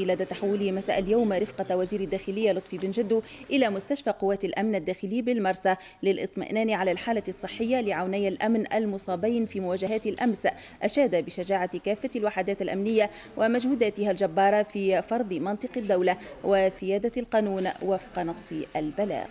لدى تحوله مساء اليوم رفقة وزير الداخلية لطفي بن جدو إلى مستشفى قوات الأمن الداخلي بالمرسى للإطمئنان على الحالة الصحية لعوني الأمن المصابين في مواجهات الأمس. أشاد بشجاعة كافة الوحدات الأمنية ومجهوداتها الجبارة في فرض منطق الدولة وسيادة القانون وفق نص البلاغ.